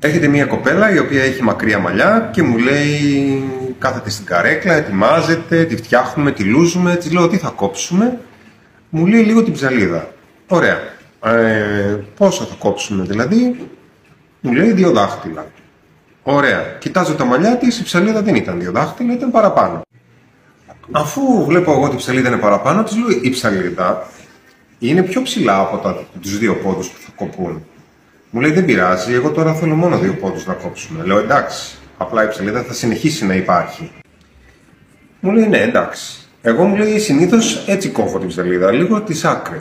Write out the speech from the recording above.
Έρχεται μια κοπέλα η οποία έχει μακριά μαλλιά και μου λέει κάθεται στην καρέκλα, ετοιμάζεται, τη φτιάχνουμε, τη λούζουμε, της λέω τι θα κόψουμε; Μου λέει λίγο την ψαλίδα. Ωραία. Ε, πόσο θα κόψουμε δηλαδή; Μου λέει δύο δάχτυλα. Ωραία. Κοιτάζω τα μαλλιά της, η ψαλίδα δεν ήταν δύο δάχτυλα, ήταν παραπάνω. Αφού βλέπω εγώ ότι η ψαλίδα είναι παραπάνω, της λέω η ψαλίδα είναι πιο ψηλά από τα, τους δύο πόντους που θα κοπούν. Μου λέει δεν πειράζει, εγώ τώρα θέλω μόνο δύο πόντους να κόψουμε. Λέω εντάξει, απλά η ψαλίδα θα συνεχίσει να υπάρχει. Μου λέει ναι εντάξει. Εγώ μου λέει συνήθως έτσι κόβω την ψαλίδα, λίγο τις άκρες.